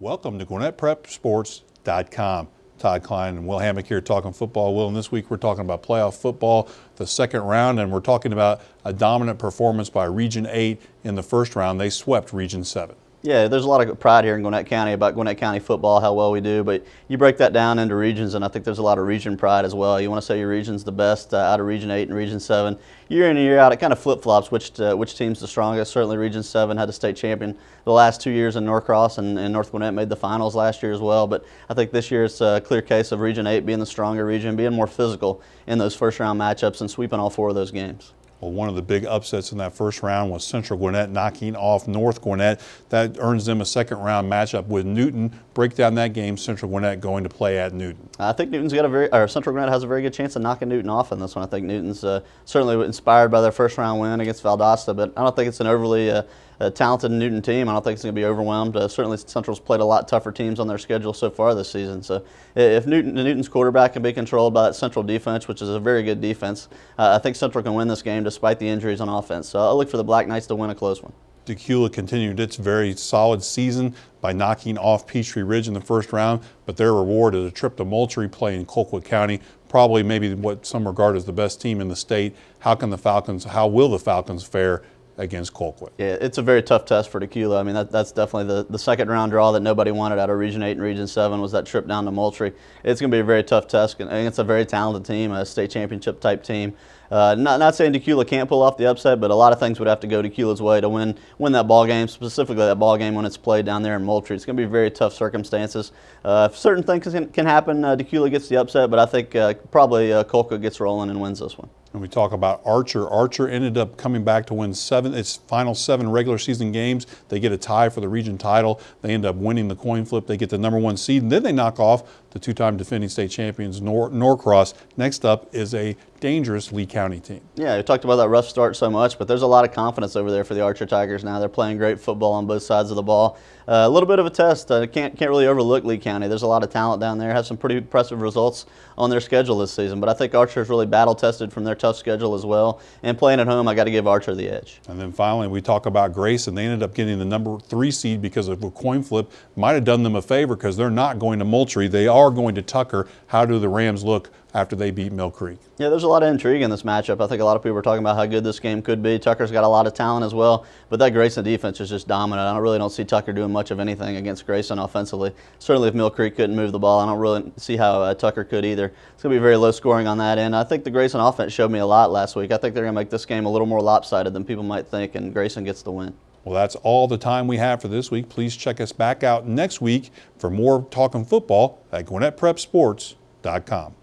Welcome to GwinnettPrepSports.com. Todd Klein and Will Hammock here talking football. Will, and this week we're talking about playoff football, the second round, and we're talking about a dominant performance by Region 8 in the first round. They swept Region 7. Yeah, there's a lot of pride here in Gwinnett County about Gwinnett County football, how well we do. But you break that down into regions, and I think there's a lot of region pride as well. You want to say your region's the best uh, out of Region 8 and Region 7. Year in and year out, it kind of flip flops which uh, which team's the strongest. Certainly, Region 7 had a state champion the last two years in Norcross, and, and North Gwinnett made the finals last year as well. But I think this year it's a clear case of Region 8 being the stronger region, being more physical in those first round matchups, and sweeping all four of those games. Well, one of the big upsets in that first round was Central Gwinnett knocking off North Gwinnett. That earns them a second round matchup with Newton. Break down that game, Central Gwinnett going to play at Newton. I think Newton's got a very, or Central Gwinnett has a very good chance of knocking Newton off in this one. I think Newton's uh, certainly inspired by their first round win against Valdosta, but I don't think it's an overly uh, a talented Newton team. I don't think it's going to be overwhelmed. Uh, certainly, Central's played a lot tougher teams on their schedule so far this season. So, if Newton, Newton's quarterback can be controlled by that Central defense, which is a very good defense, uh, I think Central can win this game despite the injuries on offense. So, I'll look for the Black Knights to win a close one. Dacula continued its very solid season by knocking off Peachtree Ridge in the first round, but their reward is a trip to Moultrie playing Colquitt County, probably maybe what some regard as the best team in the state. How can the Falcons, how will the Falcons fare against Colquitt. Yeah, it's a very tough test for Dacula. I mean, that, that's definitely the, the second round draw that nobody wanted out of Region 8 and Region 7 was that trip down to Moultrie. It's going to be a very tough test and it's a very talented team, a state championship type team. Uh, not, not saying Dacula can't pull off the upset, but a lot of things would have to go Dacula's way to win win that ball game, specifically that ball game when it's played down there in Moultrie. It's going to be very tough circumstances. Uh, certain things can, can happen. Uh, Dacula gets the upset, but I think uh, probably uh, Colquitt gets rolling and wins this one. And we talk about Archer. Archer ended up coming back to win seven its final seven regular season games. They get a tie for the region title. They end up winning the coin flip. They get the number one seed, and then they knock off the two-time defending state champions Nor Norcross. Next up is a dangerous Lee County team. Yeah, we talked about that rough start so much, but there's a lot of confidence over there for the Archer Tigers now. They're playing great football on both sides of the ball. Uh, a little bit of a test. Uh, can't can't really overlook Lee County. There's a lot of talent down there. Have some pretty impressive results on their schedule this season. But I think Archer's really battle tested from their tough schedule as well. And playing at home, I got to give Archer the edge. And then finally, we talk about Grayson, and They ended up getting the number three seed because of a coin flip. Might have done them a favor because they're not going to Moultrie. They are going to Tucker. How do the Rams look after they beat Mill Creek. Yeah, there's a lot of intrigue in this matchup. I think a lot of people are talking about how good this game could be. Tucker's got a lot of talent as well, but that Grayson defense is just dominant. I don't, really don't see Tucker doing much of anything against Grayson offensively. Certainly, if Mill Creek couldn't move the ball, I don't really see how uh, Tucker could either. It's going to be very low scoring on that end. I think the Grayson offense showed me a lot last week. I think they're going to make this game a little more lopsided than people might think, and Grayson gets the win. Well, that's all the time we have for this week. Please check us back out next week for more talking football at GwinnettPrepSports.com.